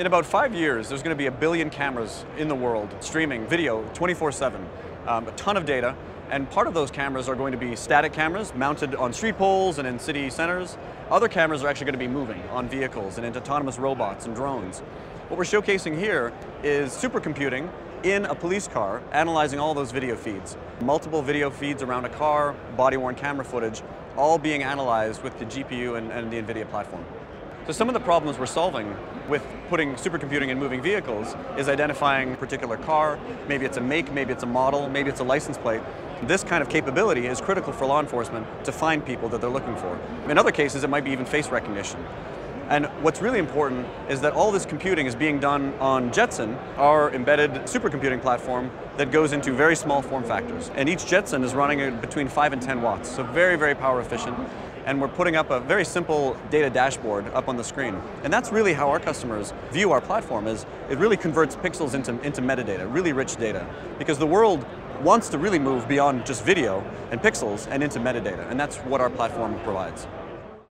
In about five years, there's going to be a billion cameras in the world streaming video 24-7, um, a ton of data, and part of those cameras are going to be static cameras mounted on street poles and in city centers. Other cameras are actually going to be moving on vehicles and into autonomous robots and drones. What we're showcasing here is supercomputing in a police car, analyzing all those video feeds. Multiple video feeds around a car, body-worn camera footage, all being analyzed with the GPU and, and the NVIDIA platform. So some of the problems we're solving with putting supercomputing in moving vehicles is identifying a particular car, maybe it's a make, maybe it's a model, maybe it's a license plate. This kind of capability is critical for law enforcement to find people that they're looking for. In other cases, it might be even face recognition. And what's really important is that all this computing is being done on Jetson, our embedded supercomputing platform that goes into very small form factors. And each Jetson is running between 5 and 10 watts, so very, very power efficient. And we're putting up a very simple data dashboard up on the screen. And that's really how our customers view our platform is it really converts pixels into, into metadata, really rich data. Because the world wants to really move beyond just video and pixels and into metadata, and that's what our platform provides.